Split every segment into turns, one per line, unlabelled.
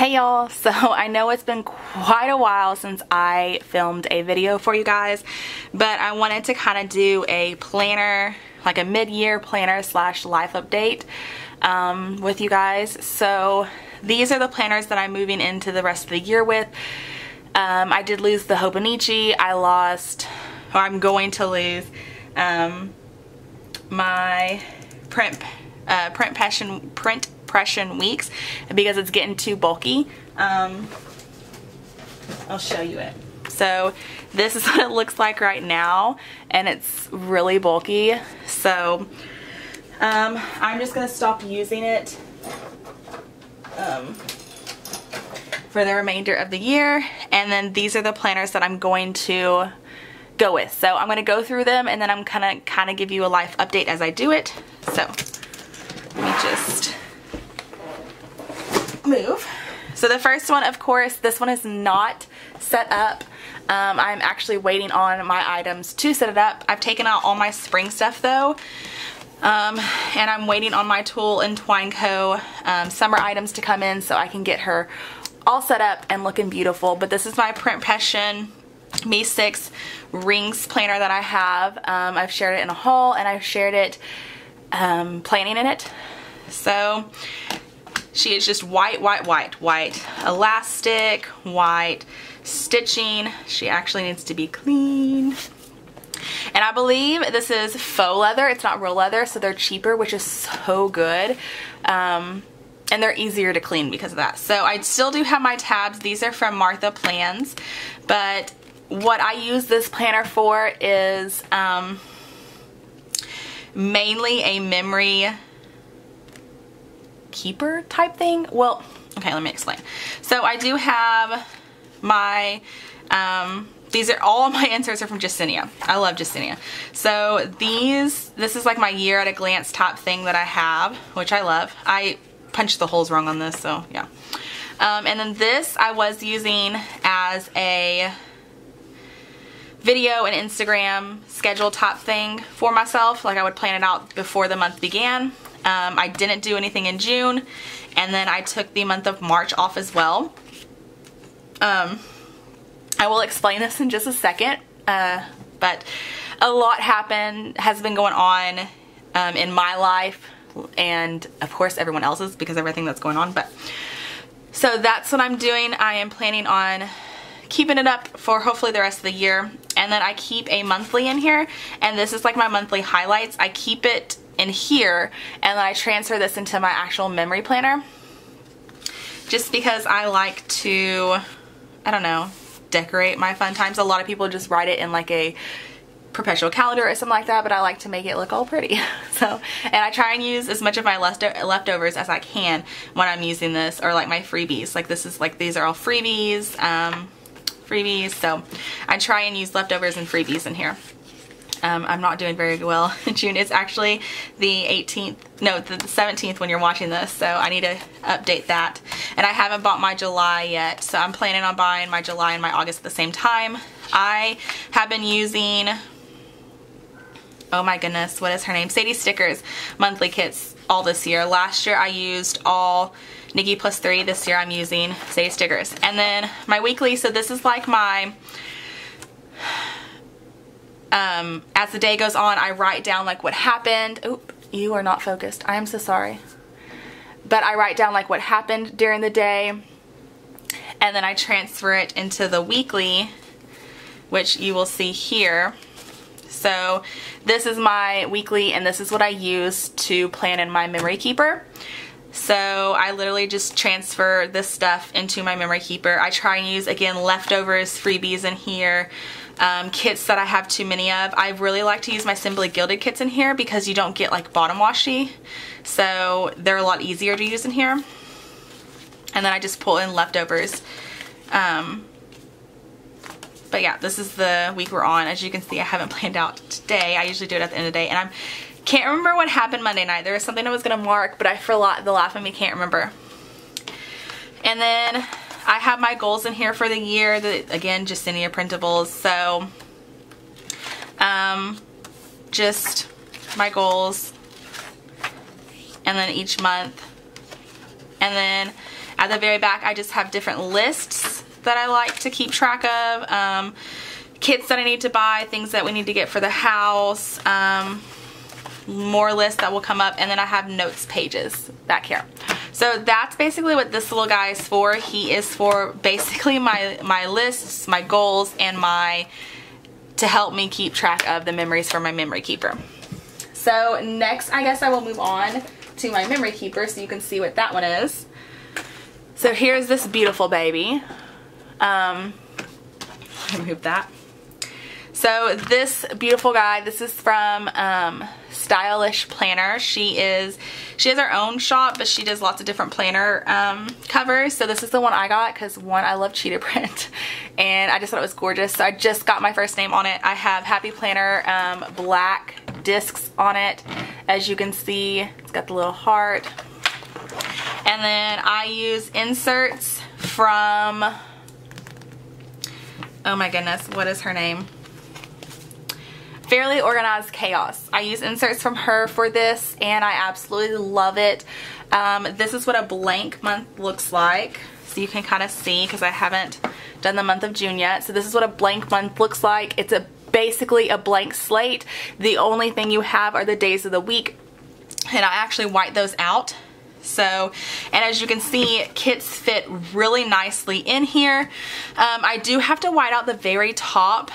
Hey y'all, so I know it's been quite a while since I filmed a video for you guys, but I wanted to kind of do a planner, like a mid-year planner slash life update um, with you guys. So these are the planners that I'm moving into the rest of the year with. Um, I did lose the Hobonichi. I lost, or I'm going to lose, um, my print, uh, print passion, print Pression weeks because it's getting too bulky. Um, I'll show you it. So this is what it looks like right now and it's really bulky. So um, I'm just going to stop using it um, for the remainder of the year. And then these are the planners that I'm going to go with. So I'm going to go through them and then I'm going to kind of give you a life update as I do it. So let me just move. So the first one, of course, this one is not set up. Um, I'm actually waiting on my items to set it up. I've taken out all my spring stuff though. Um, and I'm waiting on my Tool and Twine Co. Um, summer items to come in so I can get her all set up and looking beautiful. But this is my Print Pression Me 6 rings planner that I have. Um, I've shared it in a haul and I've shared it um, planning in it. So she is just white, white, white, white. Elastic, white, stitching. She actually needs to be clean. And I believe this is faux leather. It's not real leather, so they're cheaper, which is so good. Um, and they're easier to clean because of that. So I still do have my tabs. These are from Martha Plans. But what I use this planner for is um, mainly a memory keeper type thing. Well, okay, let me explain. So I do have my, um, these are all my inserts are from Jesenia. I love Jesenia. So these, this is like my year at a glance top thing that I have, which I love. I punched the holes wrong on this, so yeah. Um, and then this I was using as a video and Instagram schedule top thing for myself. Like I would plan it out before the month began. Um, I didn't do anything in June and then I took the month of March off as well. Um, I will explain this in just a second, uh, but a lot happened, has been going on um, in my life and of course everyone else's because everything that's going on. But So that's what I'm doing. I am planning on keeping it up for hopefully the rest of the year. And then I keep a monthly in here and this is like my monthly highlights. I keep it in here and then I transfer this into my actual memory planner just because I like to, I don't know, decorate my fun times. A lot of people just write it in like a perpetual calendar or something like that, but I like to make it look all pretty. So, and I try and use as much of my leftovers as I can when I'm using this, or like my freebies. Like this is like, these are all freebies, um, freebies. So I try and use leftovers and freebies in here. Um, I'm not doing very well in June. It's actually the 18th, no, the 17th when you're watching this, so I need to update that. And I haven't bought my July yet, so I'm planning on buying my July and my August at the same time. I have been using, oh my goodness, what is her name? Sadie Stickers monthly kits all this year. Last year I used all Nikki plus three. This year I'm using Sadie Stickers. And then my weekly, so this is like my um, as the day goes on, I write down like what happened. Oop, you are not focused. I am so sorry. But I write down like what happened during the day and then I transfer it into the weekly, which you will see here. So this is my weekly and this is what I use to plan in my memory keeper. So I literally just transfer this stuff into my memory keeper. I try and use, again, leftovers, freebies in here, um, kits that I have too many of. I really like to use my Simply Gilded kits in here because you don't get like bottom washi. So they're a lot easier to use in here. And then I just pull in leftovers. Um, but yeah, this is the week we're on. As you can see, I haven't planned out today. I usually do it at the end of the day. And I can't remember what happened Monday night. There was something I was going to mark, but I forgot the laugh of me can't remember. And then I have my goals in here for the year. The, again, Jesenia printables. So, um, just my goals. And then each month. And then At the very back, I just have different lists that I like to keep track of. Um, kits that I need to buy, things that we need to get for the house, um, more lists that will come up, and then I have notes pages back here. So that's basically what this little guy is for. He is for basically my, my lists, my goals, and my to help me keep track of the memories for my memory keeper. So next, I guess I will move on to my memory keeper so you can see what that one is. So here's this beautiful baby. Um, remove that. So this beautiful guy, this is from um, Stylish Planner. She is, she has her own shop, but she does lots of different planner um, covers. So this is the one I got because one, I love cheetah print and I just thought it was gorgeous. So I just got my first name on it. I have Happy Planner um, black discs on it. As you can see, it's got the little heart. And then I use inserts from, oh my goodness, what is her name? Fairly Organized Chaos. I use inserts from her for this and I absolutely love it. Um, this is what a blank month looks like. So you can kind of see because I haven't done the month of June yet. So this is what a blank month looks like. It's a basically a blank slate. The only thing you have are the days of the week and I actually white those out so and as you can see kits fit really nicely in here um, I do have to white out the very top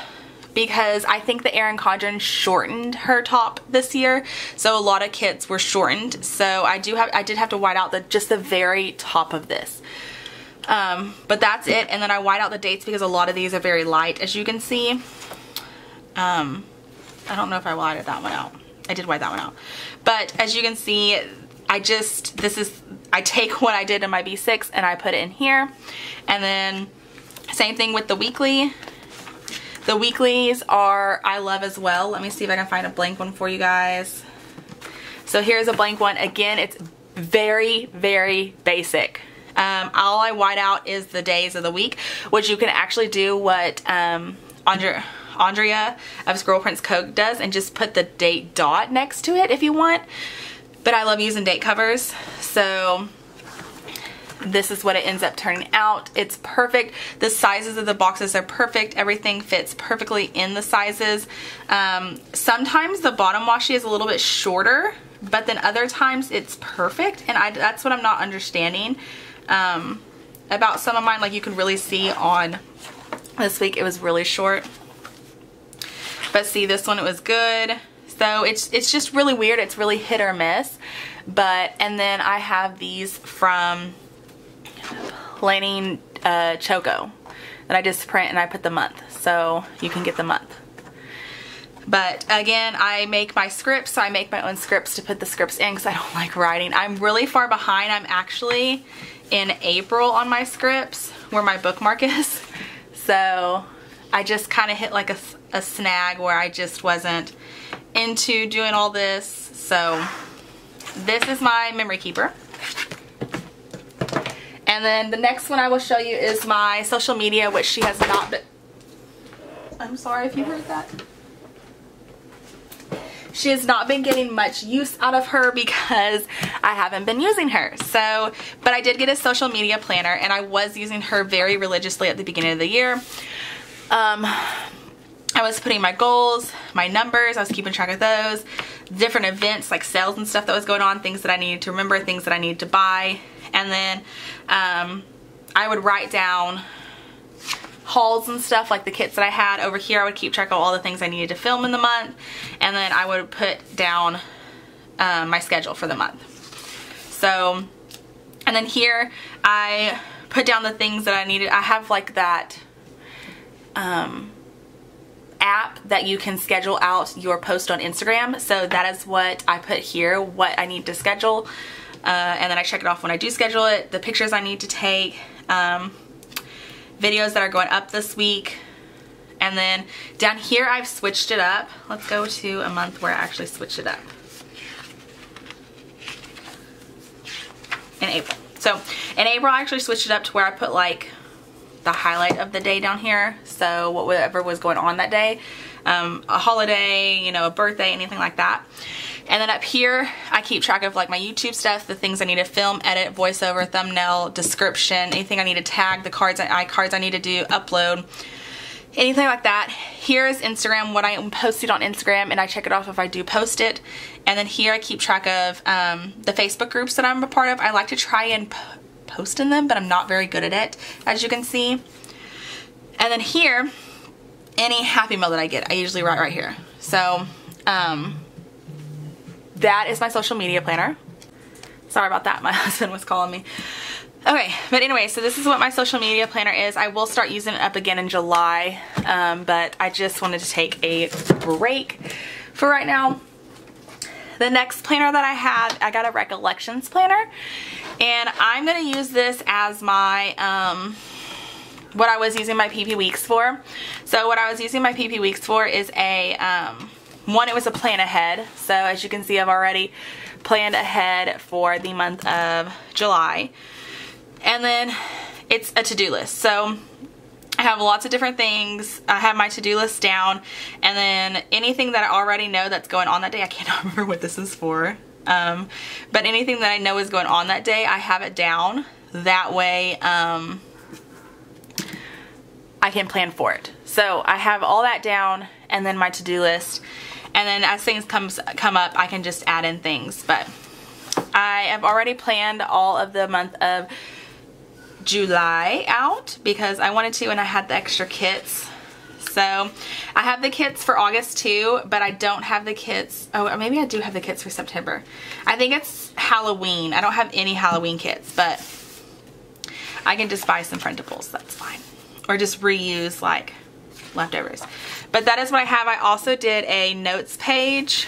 because I think the Erin Condren shortened her top this year. So a lot of kits were shortened. So I do have I did have to white out the just the very top of this. Um, but that's it. And then I white out the dates because a lot of these are very light as you can see. Um, I don't know if I whited that one out. I did white that one out. But as you can see, I just, this is, I take what I did in my B6 and I put it in here. And then same thing with the weekly. The weeklies are I love as well. Let me see if I can find a blank one for you guys. So here's a blank one. Again, it's very, very basic. Um, all I white out is the days of the week, which you can actually do what um, Andrea, Andrea of Scroll Prince Coke does and just put the date dot next to it if you want. But I love using date covers, so this is what it ends up turning out. It's perfect. The sizes of the boxes are perfect. Everything fits perfectly in the sizes. Um, sometimes the bottom washi is a little bit shorter, but then other times it's perfect. And I, that's what I'm not understanding um, about some of mine. Like you can really see on this week, it was really short. But see, this one, it was good. So it's, it's just really weird. It's really hit or miss. But, and then I have these from Planning uh, Choco that I just print and I put the month. So you can get the month. But again, I make my scripts, so I make my own scripts to put the scripts in because I don't like writing. I'm really far behind. I'm actually in April on my scripts where my bookmark is. So I just kind of hit like a, a snag where I just wasn't into doing all this. So this is my memory keeper. And then the next one I will show you is my social media, which she has not been... I'm sorry if you heard that. She has not been getting much use out of her because I haven't been using her. So, but I did get a social media planner and I was using her very religiously at the beginning of the year. Um, I was putting my goals, my numbers, I was keeping track of those, different events like sales and stuff that was going on, things that I needed to remember, things that I needed to buy, and then um, I would write down hauls and stuff like the kits that I had over here. I would keep track of all the things I needed to film in the month. And then I would put down um, my schedule for the month. So and then here I put down the things that I needed. I have like that um, app that you can schedule out your post on Instagram. So that is what I put here what I need to schedule uh, and then I check it off when I do schedule it, the pictures I need to take, um, videos that are going up this week, and then down here I've switched it up. Let's go to a month where I actually switched it up. In April. So in April I actually switched it up to where I put like the highlight of the day down here. So whatever was going on that day. Um, a holiday, you know, a birthday, anything like that. And then up here, I keep track of like my YouTube stuff, the things I need to film, edit, voiceover, thumbnail, description, anything I need to tag, the cards, I cards I need to do, upload, anything like that. Here is Instagram, what I am posting on Instagram, and I check it off if I do post it. And then here I keep track of um, the Facebook groups that I'm a part of. I like to try and post in them, but I'm not very good at it, as you can see. And then here, any Happy Mail that I get, I usually write right here. So, um, that is my social media planner. Sorry about that, my husband was calling me. Okay, but anyway, so this is what my social media planner is. I will start using it up again in July, um, but I just wanted to take a break for right now. The next planner that I had, I got a recollections planner, and I'm going to use this as my, um, what I was using my PP Weeks for. So what I was using my PP Weeks for is a, um, one, it was a plan ahead. So as you can see, I've already planned ahead for the month of July. And then it's a to-do list. So I have lots of different things. I have my to-do list down and then anything that I already know that's going on that day, I cannot remember what this is for. Um, but anything that I know is going on that day, I have it down. That way um, I can plan for it. So I have all that down and then my to-do list. And then as things comes come up, I can just add in things. But I have already planned all of the month of July out because I wanted to and I had the extra kits. So I have the kits for August too, but I don't have the kits. Oh, maybe I do have the kits for September. I think it's Halloween. I don't have any Halloween kits, but I can just buy some printables. That's fine. Or just reuse like leftovers. But that is what I have. I also did a notes page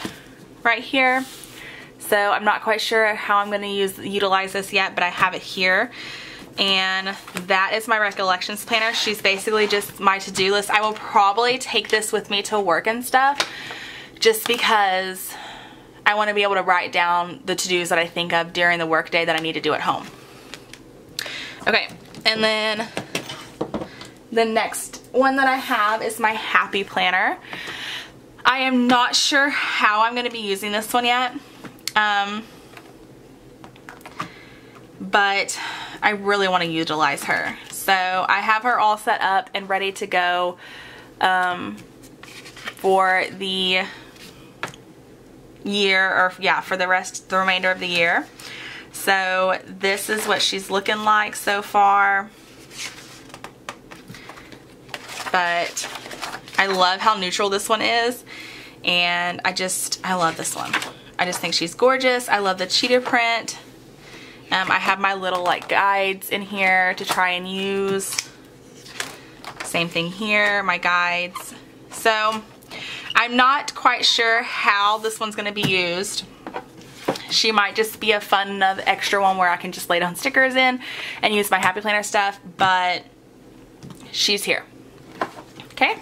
right here. So I'm not quite sure how I'm going to use utilize this yet, but I have it here and that is my recollections planner. She's basically just my to-do list. I will probably take this with me to work and stuff just because I want to be able to write down the to-dos that I think of during the workday that I need to do at home. Okay, and then the next one that I have is my happy planner. I am not sure how I'm going to be using this one yet. Um, but I really want to utilize her. So I have her all set up and ready to go um, for the year or yeah for the rest the remainder of the year so this is what she's looking like so far but I love how neutral this one is and I just I love this one I just think she's gorgeous I love the cheetah print um, I have my little like guides in here to try and use. Same thing here, my guides. So I'm not quite sure how this one's going to be used. She might just be a fun extra one where I can just lay down stickers in and use my Happy Planner stuff, but she's here. Okay?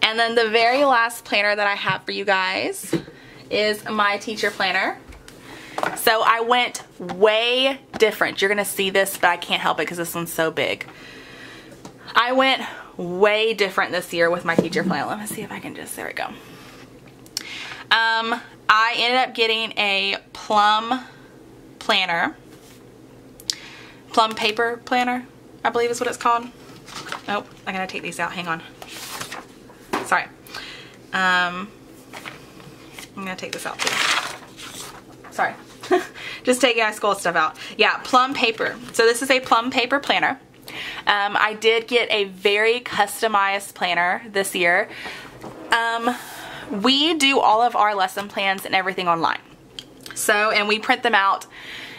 And then the very last planner that I have for you guys is my teacher planner. So I went way different. You're to see this, but I can't help it because this one's so big. I went way different this year with my teacher plan. Let me see if I can just, there we go. Um, I ended up getting a plum planner. Plum paper planner, I believe is what it's called. Nope, I gotta take these out, hang on. Sorry. Um, I'm gonna take this out too. Sorry. Just taking my school stuff out. Yeah, plum paper. So this is a plum paper planner. Um, I did get a very customized planner this year. Um, we do all of our lesson plans and everything online. So, and we print them out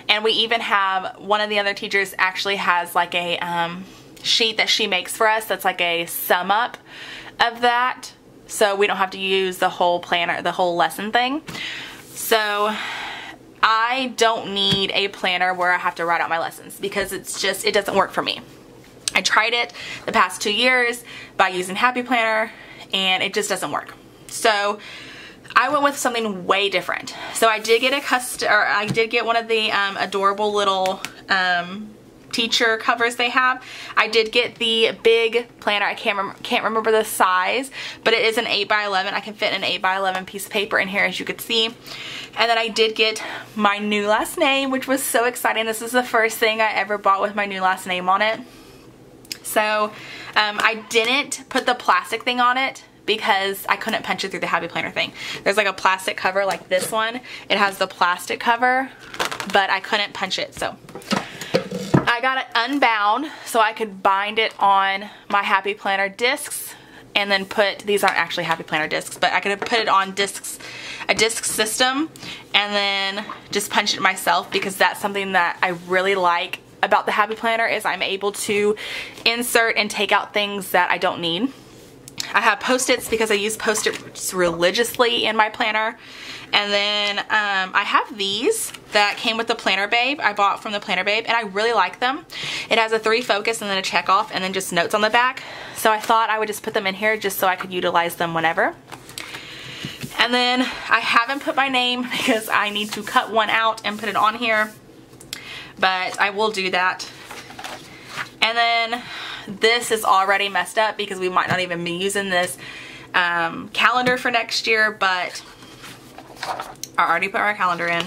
and we even have, one of the other teachers actually has like a um, sheet that she makes for us that's like a sum up of that. So we don't have to use the whole planner, the whole lesson thing. So I don't need a planner where I have to write out my lessons because it's just, it doesn't work for me. I tried it the past two years by using Happy Planner and it just doesn't work. So I went with something way different. So I did get a custom, or I did get one of the um, adorable little um, teacher covers they have. I did get the big planner. I can't, rem can't remember the size, but it is an 8 by 11 I can fit an 8 by 11 piece of paper in here as you could see. And then I did get my new last name, which was so exciting. This is the first thing I ever bought with my new last name on it. So um, I didn't put the plastic thing on it because I couldn't punch it through the Happy Planner thing. There's like a plastic cover like this one. It has the plastic cover, but I couldn't punch it. So I got it unbound so I could bind it on my Happy Planner discs and then put, these aren't actually Happy Planner discs, but I could put it on discs, a disc system and then just punch it myself because that's something that I really like about the Happy Planner is I'm able to insert and take out things that I don't need. I have post-its because I use post-its religiously in my planner. And then um, I have these that came with the Planner Babe. I bought from the Planner Babe and I really like them. It has a three focus and then a check off and then just notes on the back. So I thought I would just put them in here just so I could utilize them whenever. And then I haven't put my name because I need to cut one out and put it on here. But I will do that. And then this is already messed up because we might not even be using this um, calendar for next year, but I already put our calendar in.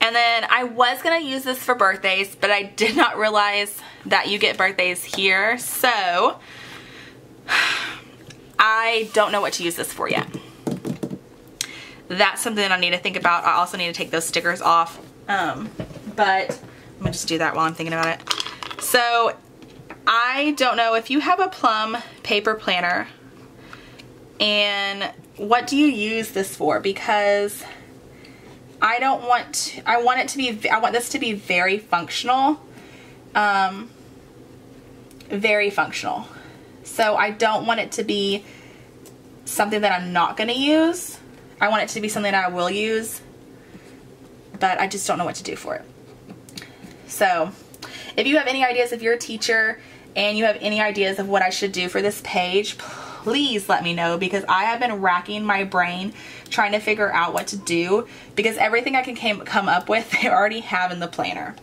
And then I was going to use this for birthdays, but I did not realize that you get birthdays here. So I don't know what to use this for yet. That's something that I need to think about. I also need to take those stickers off. Um, but I'm going to just do that while I'm thinking about it. So I don't know if you have a plum paper planner and what do you use this for? Because I don't want to, I want it to be I want this to be very functional. Um very functional. So I don't want it to be something that I'm not going to use. I want it to be something that I will use but I just don't know what to do for it. So if you have any ideas if you're a teacher and you have any ideas of what I should do for this page, please let me know because I have been racking my brain trying to figure out what to do because everything I can came, come up with they already have in the planner.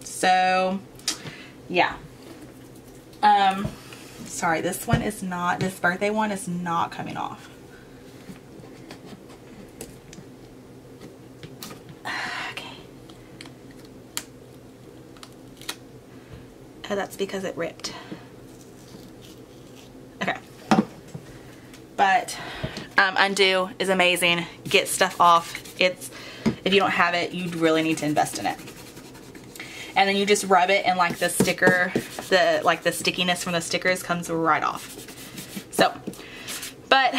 So, yeah. Um, sorry, this one is not, this birthday one is not coming off. Oh, that's because it ripped. Okay. But um, Un-du is amazing. Get stuff off. It's If you don't have it, you really need to invest in it. And then you just rub it and like the sticker, the like the stickiness from the stickers comes right off. So, but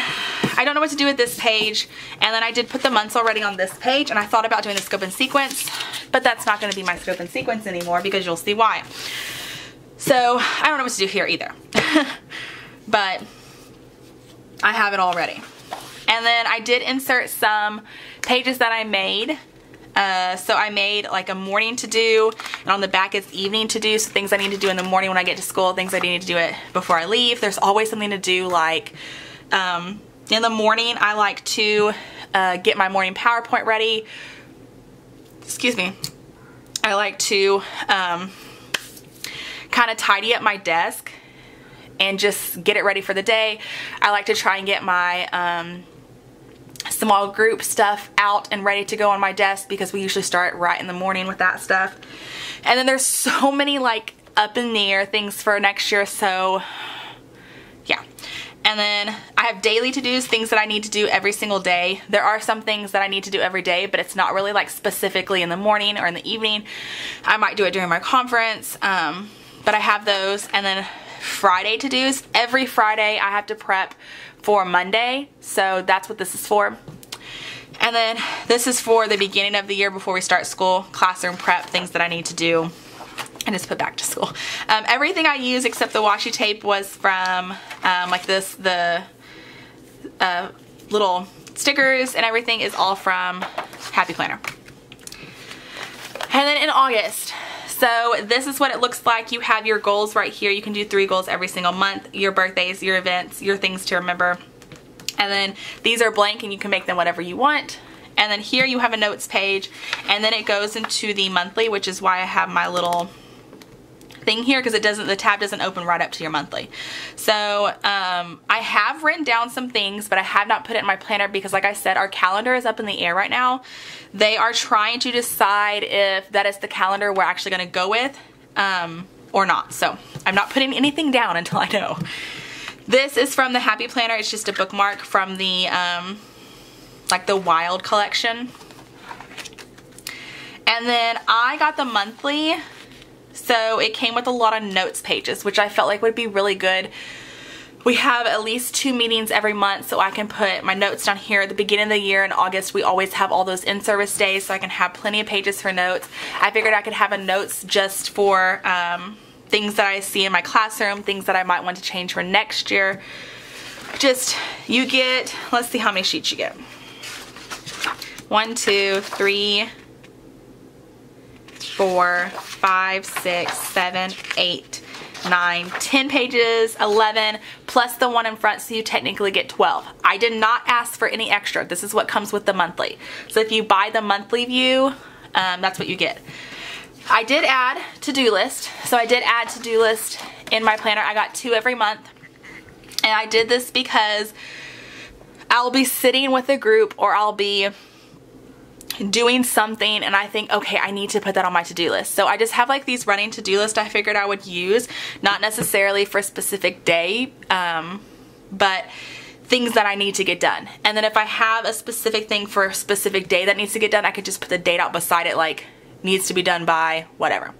I don't know what to do with this page. And then I did put the months already on this page and I thought about doing the scope and sequence, but that's not gonna be my scope and sequence anymore because you'll see why. So I don't know what to do here either. but I have it already. And then I did insert some pages that I made. Uh, so I made like a morning to do and on the back it's evening to do. So things I need to do in the morning when I get to school, things I need to do it before I leave. There's always something to do like um, in the morning I like to uh, get my morning PowerPoint ready. Excuse me. I like to um, kind of tidy up my desk and just get it ready for the day. I like to try and get my um, small group stuff out and ready to go on my desk because we usually start right in the morning with that stuff. And then there's so many like up in the air things for next year so yeah. And then I have daily to-dos, things that I need to do every single day. There are some things that I need to do every day, but it's not really like specifically in the morning or in the evening. I might do it during my conference. Um, but I have those and then Friday to-dos. Every Friday I have to prep for Monday, so that's what this is for. And then this is for the beginning of the year before we start school, classroom prep, things that I need to do and just put back to school. Um, everything I use except the washi tape was from um, like this, the uh, little stickers and everything is all from Happy Planner. And then in August, so this is what it looks like. You have your goals right here. You can do three goals every single month, your birthdays, your events, your things to remember. And then these are blank and you can make them whatever you want. And then here you have a notes page and then it goes into the monthly, which is why I have my little thing here because it doesn't the tab doesn't open right up to your monthly. So um, I have written down some things but I have not put it in my planner because like I said our calendar is up in the air right now. They are trying to decide if that is the calendar we're actually going to go with um, or not. So I'm not putting anything down until I know. This is from the Happy Planner. It's just a bookmark from the um, like the Wild collection. And then I got the monthly so it came with a lot of notes pages, which I felt like would be really good. We have at least two meetings every month so I can put my notes down here at the beginning of the year in August. We always have all those in-service days so I can have plenty of pages for notes. I figured I could have a notes just for um, things that I see in my classroom, things that I might want to change for next year. Just, you get, let's see how many sheets you get. One, two, three, four, five, six, seven, eight, nine, 10 pages, 11, plus the one in front, so you technically get 12. I did not ask for any extra. This is what comes with the monthly. So if you buy the monthly view, um, that's what you get. I did add to-do list. So I did add to-do list in my planner. I got two every month. And I did this because I'll be sitting with a group or I'll be doing something and I think, okay, I need to put that on my to-do list. So I just have like these running to-do list I figured I would use, not necessarily for a specific day, um, but things that I need to get done. And then if I have a specific thing for a specific day that needs to get done, I could just put the date out beside it like needs to be done by whatever.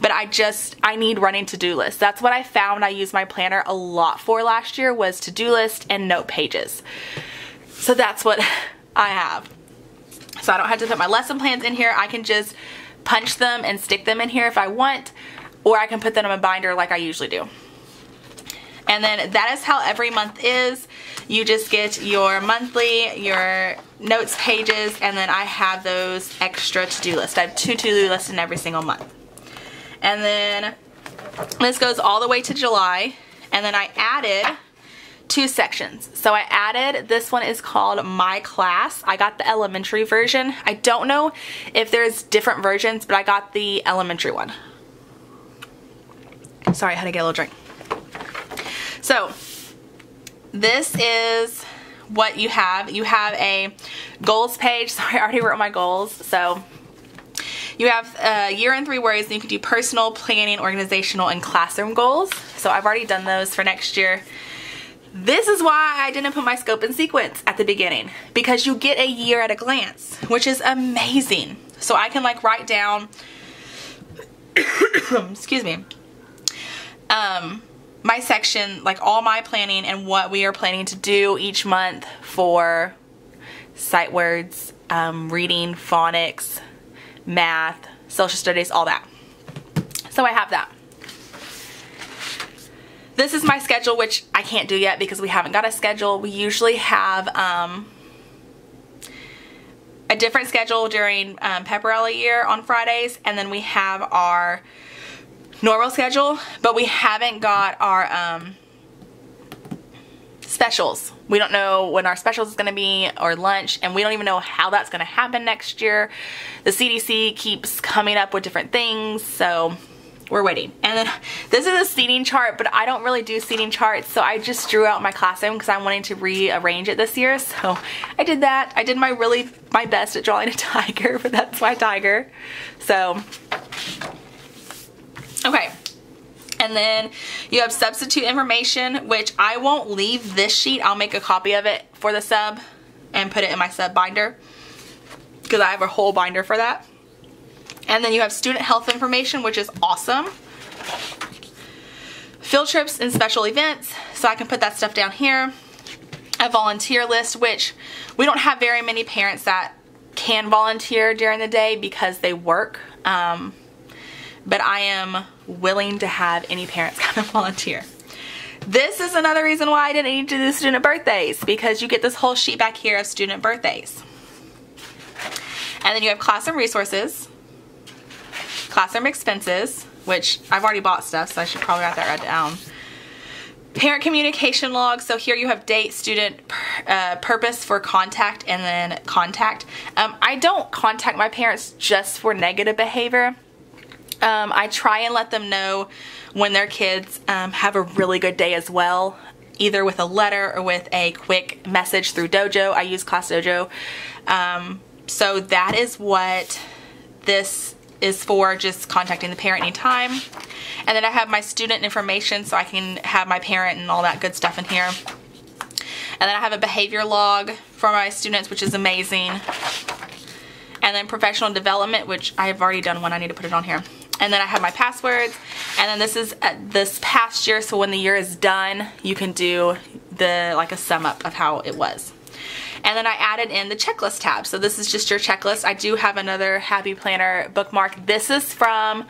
But I just, I need running to-do lists. That's what I found I used my planner a lot for last year was to-do list and note pages. So that's what I have. So I don't have to put my lesson plans in here. I can just punch them and stick them in here if I want, or I can put them in a binder like I usually do. And then that is how every month is. You just get your monthly, your notes pages, and then I have those extra to-do lists. I have two to-do lists in every single month. And then this goes all the way to July. And then I added two sections. So I added, this one is called My Class. I got the elementary version. I don't know if there's different versions, but I got the elementary one. Sorry, I had to get a little drink. So this is what you have. You have a goals page. Sorry, I already wrote my goals. So you have a year in three words and you can do personal, planning, organizational, and classroom goals. So I've already done those for next year. This is why I didn't put my scope and sequence at the beginning because you get a year at a glance, which is amazing. So I can like write down, excuse me, um, my section, like all my planning and what we are planning to do each month for sight words, um, reading, phonics, math, social studies, all that. So I have that. This is my schedule, which I can't do yet because we haven't got a schedule. We usually have um, a different schedule during um, Pep Rally year on Fridays, and then we have our normal schedule, but we haven't got our um, specials. We don't know when our specials is going to be or lunch, and we don't even know how that's going to happen next year. The CDC keeps coming up with different things, so we're waiting. And then this is a seating chart, but I don't really do seating charts, so I just drew out my classroom because I'm wanting to rearrange it this year. So I did that. I did my really my best at drawing a tiger, but that's my tiger. So, okay. And then you have substitute information, which I won't leave this sheet. I'll make a copy of it for the sub and put it in my sub binder because I have a whole binder for that. And then you have student health information, which is awesome. Field trips and special events, so I can put that stuff down here. A volunteer list, which we don't have very many parents that can volunteer during the day because they work. Um, but I am willing to have any parents come and volunteer. This is another reason why I didn't need to do student birthdays because you get this whole sheet back here of student birthdays. And then you have classroom resources, classroom expenses, which I've already bought stuff, so I should probably write that right down. Parent communication log. So here you have date, student, uh, purpose for contact, and then contact. Um, I don't contact my parents just for negative behavior. Um, I try and let them know when their kids um, have a really good day as well, either with a letter or with a quick message through Dojo. I use Class Dojo. Um, so that is what this is for, just contacting the parent anytime. And then I have my student information so I can have my parent and all that good stuff in here. And then I have a behavior log for my students, which is amazing. And then professional development, which I have already done one. I need to put it on here. And then I have my passwords. And then this is uh, this past year, so when the year is done, you can do the like a sum up of how it was. And then I added in the checklist tab. So this is just your checklist. I do have another Happy Planner bookmark. This is from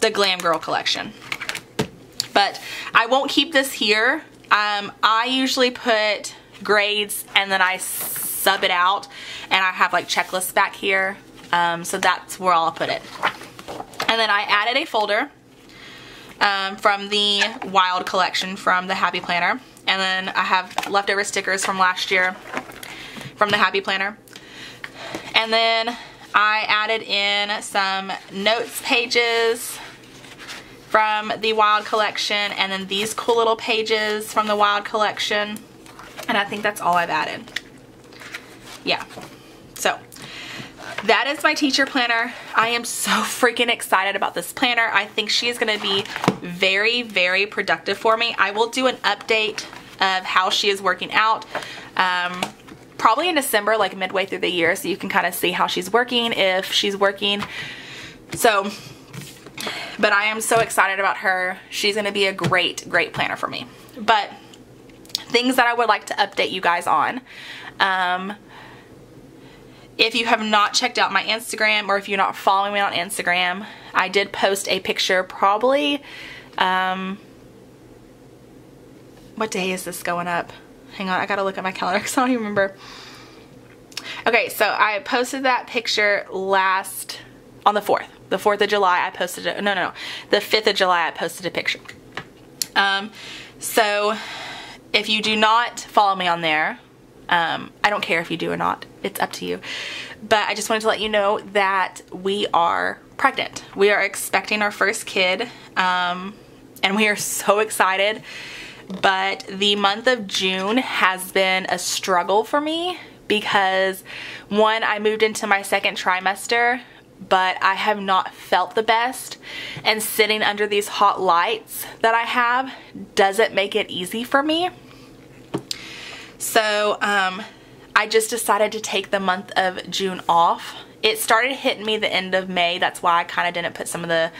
the Glam Girl collection. But I won't keep this here. Um, I usually put grades and then I sub it out and I have like checklists back here. Um, so that's where I'll put it. And then I added a folder um, from the Wild collection from the Happy Planner. And then I have leftover stickers from last year from the Happy Planner. And then I added in some notes pages from the Wild collection and then these cool little pages from the Wild collection. And I think that's all I've added. Yeah. So that is my teacher planner. I am so freaking excited about this planner. I think she is going to be very, very productive for me. I will do an update of how she is working out. Um, probably in December, like midway through the year, so you can kind of see how she's working, if she's working. So but I am so excited about her. She's going to be a great, great planner for me. But things that I would like to update you guys on. Um, if you have not checked out my Instagram or if you're not following me on Instagram, I did post a picture probably, um, what day is this going up? Hang on, I gotta look at my calendar because I don't even remember. Okay, so I posted that picture last, on the 4th the 4th of July, I posted it. No, no, no. The 5th of July, I posted a picture. Um, so if you do not follow me on there, um, I don't care if you do or not. It's up to you. But I just wanted to let you know that we are pregnant. We are expecting our first kid. Um, and we are so excited. But the month of June has been a struggle for me because one, I moved into my second trimester but I have not felt the best and sitting under these hot lights that I have doesn't make it easy for me. So um, I just decided to take the month of June off. It started hitting me the end of May. That's why I kind of didn't put some of the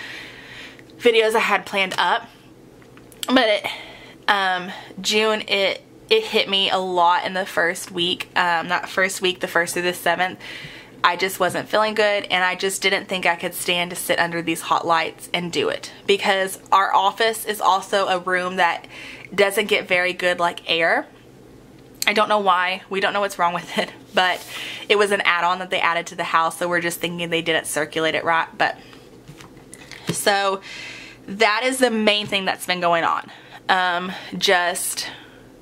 videos I had planned up. But it, um, June, it, it hit me a lot in the first week. Um, not first week, the first through the seventh I just wasn't feeling good and I just didn't think I could stand to sit under these hot lights and do it because our office is also a room that doesn't get very good like air. I don't know why. We don't know what's wrong with it, but it was an add-on that they added to the house, so we're just thinking they didn't circulate it right. But so that is the main thing that's been going on. Um, just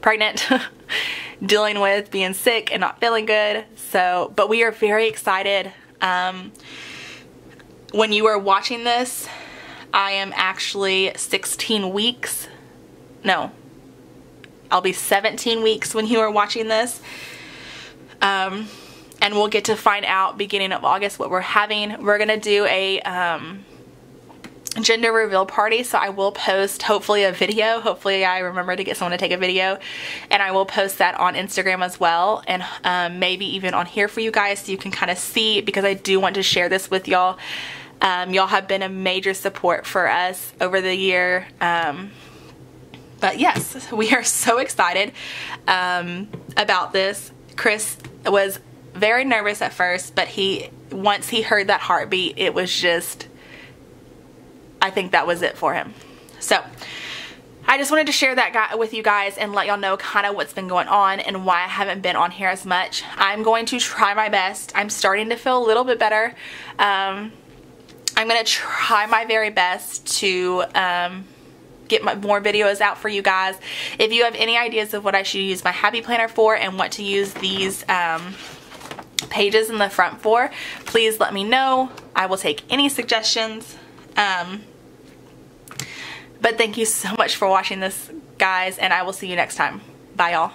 pregnant, dealing with being sick and not feeling good. So, but we are very excited. Um, when you are watching this, I am actually 16 weeks. No, I'll be 17 weeks when you are watching this. Um, and we'll get to find out beginning of August what we're having. We're going to do a um, gender reveal party so I will post hopefully a video. Hopefully I remember to get someone to take a video and I will post that on Instagram as well and um, maybe even on here for you guys so you can kind of see because I do want to share this with y'all. Um, y'all have been a major support for us over the year um, but yes we are so excited um, about this. Chris was very nervous at first but he once he heard that heartbeat it was just I think that was it for him. So I just wanted to share that guy with you guys and let y'all know kind of what's been going on and why I haven't been on here as much. I'm going to try my best. I'm starting to feel a little bit better. Um, I'm going to try my very best to um, get my, more videos out for you guys. If you have any ideas of what I should use my happy planner for and what to use these um, pages in the front for, please let me know. I will take any suggestions. Um, but thank you so much for watching this, guys, and I will see you next time. Bye, y'all.